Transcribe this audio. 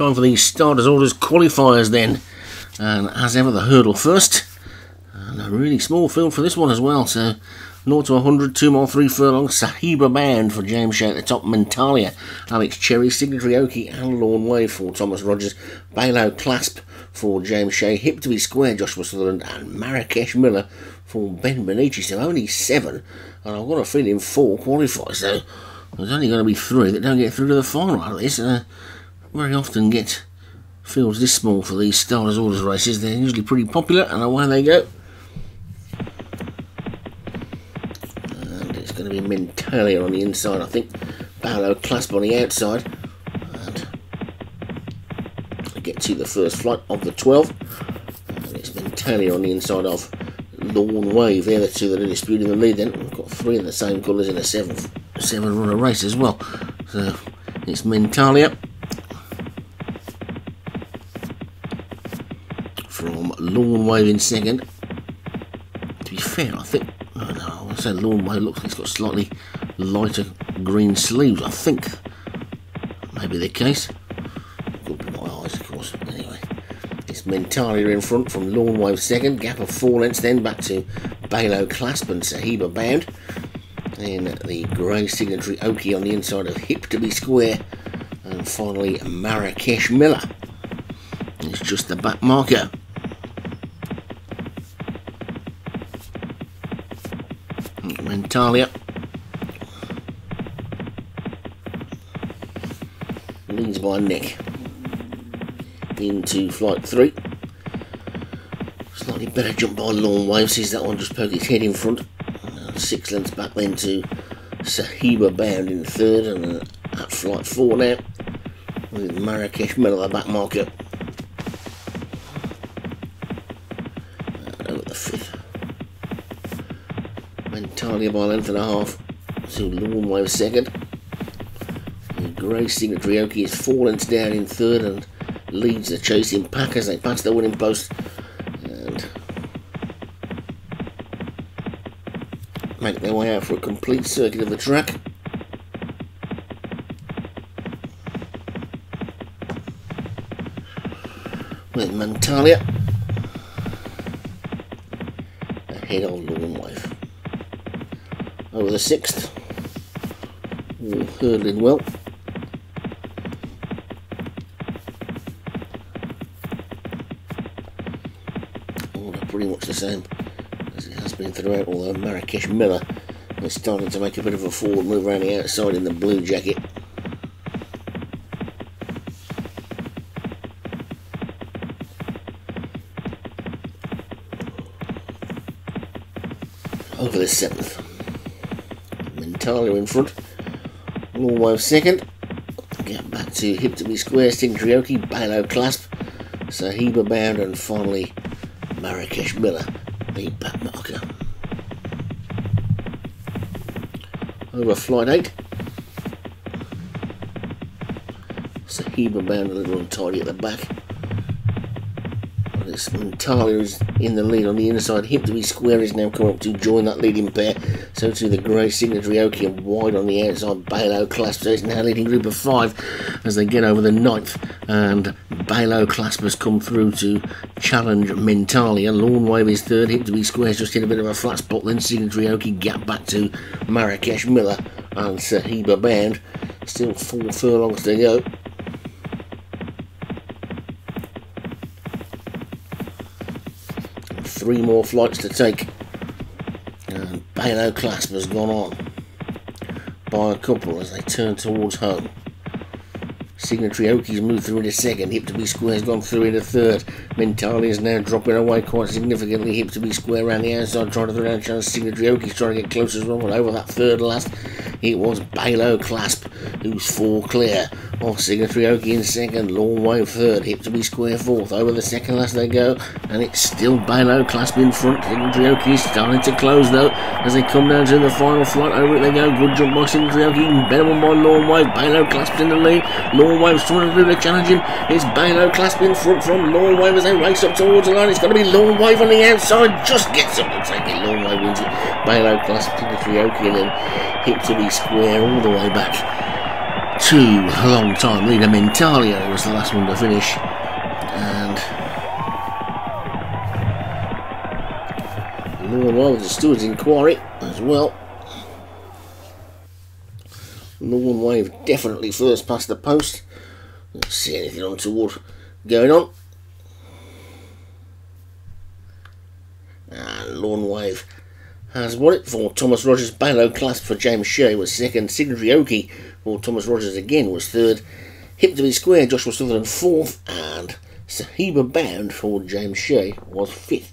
Time for the starters orders qualifiers then. And as ever, the hurdle first. And a really small field for this one as well. So 0 to 100, 2 mile, 3 furlongs. Sahiba Band for James Shea at the top. Mentalia, Alex Cherry, Signatory Oki, and Lawn Wave for Thomas Rogers. Balo Clasp for James Shea. Hip to be Square, Joshua Sutherland. And Marrakesh Miller for Ben Benici. So only seven. And I've got a feeling four qualify. So there's only going to be three that don't get through to the final out of this. Uh, very often get fields this small for these starters orders races. They're usually pretty popular, and away they go. And it's going to be Mentalia on the inside, I think. Balo Clasp on the outside. And get to the first flight of the 12. And it's Mentalia on the inside of Lawn Wave. They're the two that are disputing the lead then. We've got three in the same colours in a seven, seven runner race as well. So it's Mentalia. From Lawn Wave in second. To be fair, I think, no, no, I say Lawn Wave looks like it's got slightly lighter green sleeves. I think maybe the case. Could be my eyes, of course. Anyway, it's Mentalia in front from Lawn Wave second. Gap of four lengths then back to Balo Clasp and Sahiba Bound. Then the grey signatory Oki on the inside of Hip to be Square. And finally Marrakesh Miller. It's just the back marker. Mentalia. Leads by Nick. Into flight three. Slightly better jump by Lawn Wave, sees that one just poke its head in front. Uh, six lengths back then to Sahiba Bound in third, and uh, at flight four now with Marrakesh Miller, the back marker. Mentalia by length and a half. To Lawn Wave second. And Grey Signatory Oki is lengths down in third and leads the chasing pack as they pass the winning post. And make their way out for a complete circuit of the track. With Mentalia ahead on Lawn Wave over the sixth. All hurdling well. Oh, All pretty much the same as it has been throughout, although Marrakesh Miller is starting to make a bit of a forward move around the outside in the blue jacket. Over the seventh. Mentalia in front. Almost second. Get back to hip to be square, Signatory Oki, Balo Clasp, Sahiba Bound, and finally Marrakesh Miller, the back marker. Over flight 8. Sahiba Bound a little untidy at the back. This is in the lead on the inside. Hip to be square is now coming up to join that leading pair. So to the grey signatory Oki and wide on the outside. Balo Clasp. So it's now leading group of five as they get over the ninth. And Balo Clasp has come through to challenge Mentalia. Lawn Wave is third. Hip to be square just hit a bit of a flat spot. Then signatory Oki gap back to Marrakesh Miller and Sahiba Band. Still four furlongs to go. Three more flights to take. And Balo Clasp has gone on by a couple as they turn towards home. Signatory Oki's moved through into second. Hip to be square's gone through into third. Mentali is now dropping away quite significantly. Hip to be square around the outside, trying to throw down chance. Signatory Oki's trying to get close as well. Over that third last, it was Balo Clasp who's four clear. Off Signatory Oki in second, Lawn Wave third, Hip to be square fourth. Over the second last they go, and it's still Balo Clasp in front. Signatory Oki is starting to close though as they come down to the final flight. Over it they go. Good jump by Signatory Oki, better one by Lawn Wave. Balo Clasp in the lead. Lawn Wave's trying to do the challenging. It's Balo Clasp in front from Lawn Wave as they race up towards the line. It's going to be Lawn Wave on the outside. Just gets up and take it. Lawn Wave wins it. Balo Clasp, Signatory Oki, and then Hip to square all the way back two long time. Leader Mentalia was the last one to finish. And Northern Wales is Stewards Inquiry as well. Northern Wave definitely first past the post. Let's see anything untoward going on. And Lawn Wave has won it for Thomas Rogers. Balo Clasp for James Shea was second. Signatory Oki for Thomas Rogers again was third. Hip to be square, Joshua Sutherland fourth. And Sahiba Bound for James Shea was fifth.